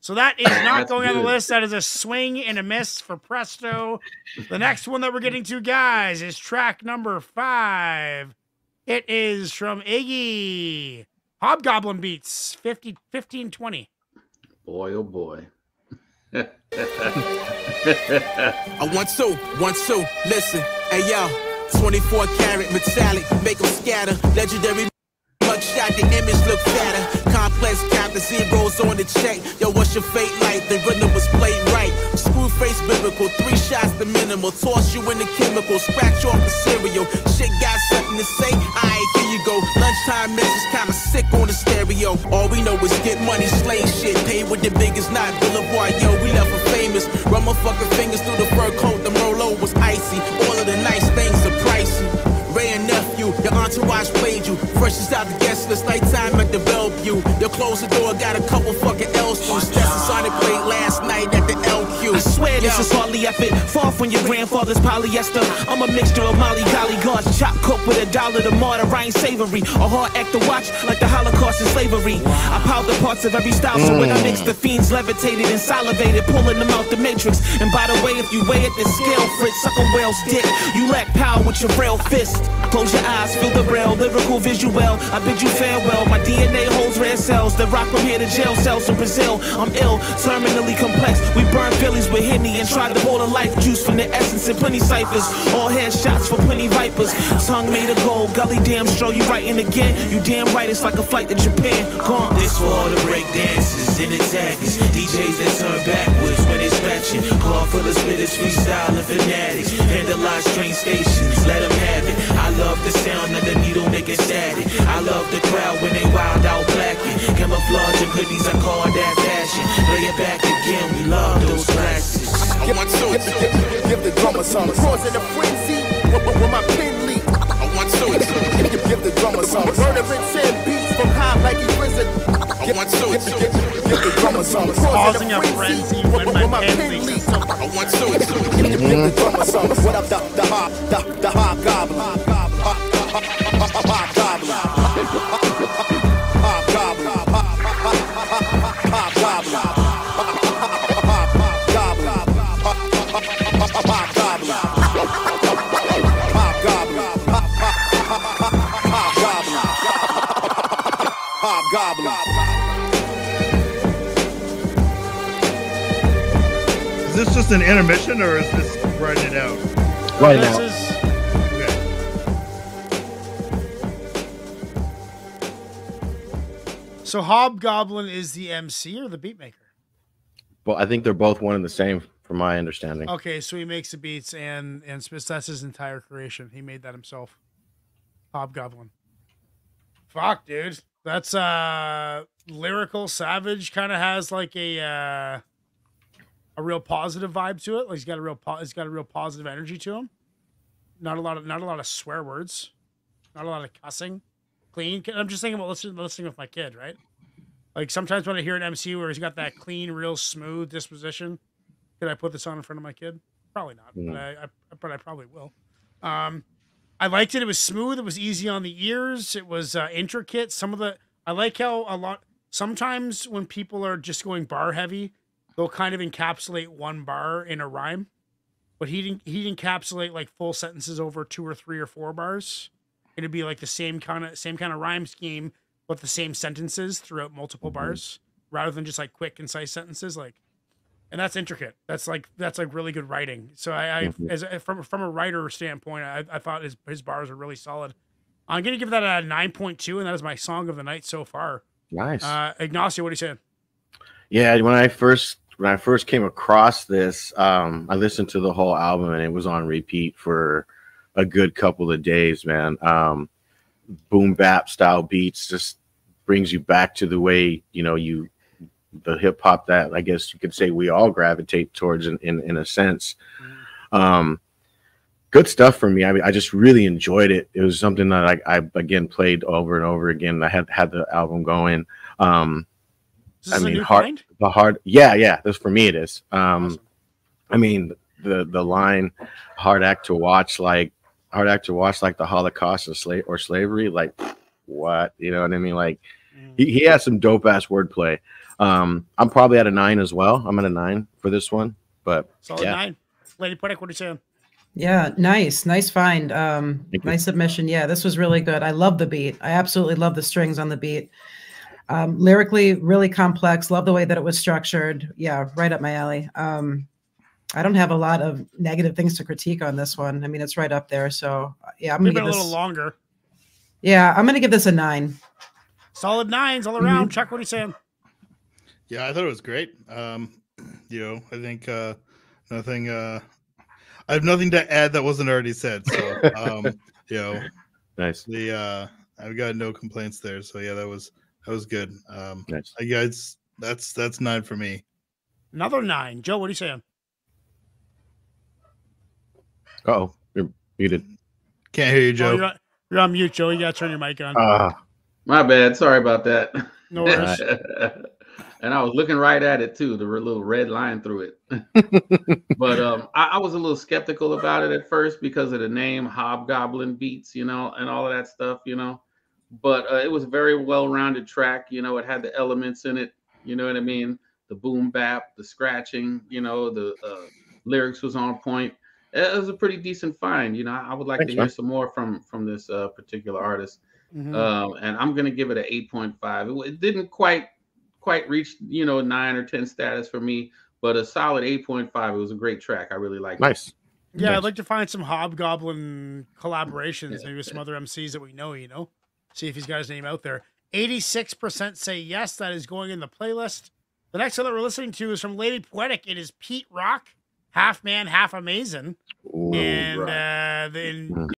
So that is not going on the list. That is a swing and a miss for Presto. The next one that we're getting to, guys, is track number five. It is from Iggy. Hobgoblin Beats, 50, 1520. Boy, oh boy. I want to, want to, listen, hey yo, 24 karat metallic, make them scatter, legendary mugshot, the image look fatter, complex count the zeros on the check, yo, what's your fate like, the rhythm was played right, screw face biblical, three shots the minimal, toss you in the chemical, scratch off the cereal, shit got something to say, alright, here you go, lunchtime message kinda sick on the stereo, all we know is get money, slay shit, pay with the biggest knot, Boulevard, yo, we left for famous, run my fucking fingers through the fur coat, the Rolo was icy, all of the nice things are pricey. Ray and nephew, your entourage you. Freshest out the guest list, nighttime at the Bellevue. Your close the door, got a couple this hardly effort. Far from your grandfather's polyester. I'm a mixture of Molly Golly Gosh, chop cook with a dollar to martyr. I ain't savory. A hard act to watch, like the Holocaust and slavery. I piled the parts of every style, so when I mix the fiends levitated and salivated, pulling them out the matrix. And by the way, if you weigh it, the scale, Fritz, suck a whale's dick. You lack power with your frail fist. Close your eyes, feel the real, lyrical visual. I bid you farewell. My DNA holds red cells that rock from here to jail cells in Brazil. I'm ill, terminally complex. We burn Phillies with Henny and tried to hold a life juice from the essence in plenty ciphers. All headshots for plenty vipers. Tongue made of gold, gully damn stroll you writing again. You damn right, it's like a flight to Japan. Gone. This for all the break dances and attackers. DJs that turn backwards when they scratching. Call for the spitters, freestyle and fanatics. Vandalize train stations, let them have it. I love the sound of the needle making static. I love the crowd when they wild out blacking. Camouflage and hoodies, I call that fashion. Play it back again, we love those classics. I want to, Give, give, give the drummer some. Cross in a frenzy with, with, with my pen leak. I want to, Give, give, give the drummer some. Murdering ten beats from high like he risen. I want to, Give, give, give the drummer some. Causing a frenzy when with, my with pen pen leaks. leak. I want to. Give, give, give the drummer some. What up, the the hop, the the hobgoblin? Hobgoblin. This just an intermission or is this writing it out? Right This now. is Okay. so Hobgoblin is the MC or the beatmaker? Well, I think they're both one and the same, from my understanding. Okay, so he makes the beats and and Smith that's his entire creation. He made that himself. Hobgoblin. Fuck, dude. That's uh lyrical savage kind of has like a uh a real positive vibe to it. Like he's got a real po- he's got a real positive energy to him. Not a lot of not a lot of swear words. Not a lot of cussing. Clean. I'm just thinking about listening listening with my kid, right? Like sometimes when I hear an MC where he's got that clean, real smooth disposition, could I put this on in front of my kid? Probably not, but I, I but I probably will. Um, I liked it. It was smooth. It was easy on the ears. It was uh, intricate. Some of the I like how a lot. Sometimes when people are just going bar heavy, they'll kind of encapsulate one bar in a rhyme, but he didn't. He encapsulate like full sentences over two or three or four bars. It'd be like the same kind of same kind of rhyme scheme, but the same sentences throughout multiple mm-hmm. bars, rather than just like quick concise sentences. Like and that's intricate. That's like that's like really good writing. So I, I mm-hmm. as a, from from a writer standpoint, I, I thought his his bars are really solid. I'm gonna give that a nine point two, and that is my song of the night so far. Nice. Uh, Ignacio, what do you say? Yeah, when I first when I first came across this, um, I listened to the whole album and it was on repeat for a good couple of days, man. Um, boom bap style beats just brings you back to the way you know you the hip hop that I guess you could say we all gravitate towards in in, in a sense. Um, good stuff for me. I mean, I just really enjoyed it. It was something that I, I again played over and over again. I had had the album going. Um, I this a mean, new hard, find? the hard, yeah, yeah. This for me, it is. Um, Awesome. I mean, the the line, hard act to watch, like hard act to watch, like the Holocaust or slave or slavery, like what, you know what I mean? Like Mm. he, he has some dope ass wordplay. Um, I'm probably at a nine as well. I'm at a nine for this one, but Solid yeah, nine. Lady Poetic, what are you saying? Yeah, nice, nice find. Um, Thank you. nice submission. Yeah, this was really good. I love the beat. I absolutely love the strings on the beat. Um, lyrically, really complex. Love the way that it was structured. Yeah, right up my alley. Um, I don't have a lot of negative things to critique on this one. I mean, it's right up there. So yeah, I'm gonna Maybe give a this. little longer. Yeah, I'm gonna give this a nine. Solid nines all Mm-hmm. around. Chuck, what are you saying? Yeah, I thought it was great. Um, you know, I think uh, nothing. Uh, I have nothing to add that wasn't already said. So, um, you know, nice, the uh, I've got no complaints there. So yeah, that was that was good. Um, nice. I guys, that's that's nine for me. Another nine. Joe, what are you saying? Oh, you're muted. Can't hear you, Oh, Joe. you're, on, you're on mute, Joe. You got to turn your mic on. Ah, My bad. Sorry about that. no worries. and I was looking right at it too, the little red line through it. but um, I, I was a little skeptical about it at first because of the name Hobgoblin Beats, you know, and all of that stuff, you know. But uh, it was a very well-rounded track. You know, it had the elements in it. You know what I mean? The boom bap, the scratching. You know, the uh, lyrics was on point. It was a pretty decent find. You know, I would like Thanks, to hear man. some more from from this uh, particular artist. Mhm. Um, and I'm gonna give it an 8.5. It, it didn't quite quite reach you know nine or ten status for me, but a solid 8.5. It was a great track. I really liked it. nice. Yeah, Nice. I'd like to find some Hobgoblin collaborations, maybe with some other MCs that we know, you know? See if he's got his name out there. 86% say yes, that is going in the playlist. The next one that we're listening to is from Lady Poetic. It is Pete Rock, half man, half amazing. Ooh, and right. uh, then.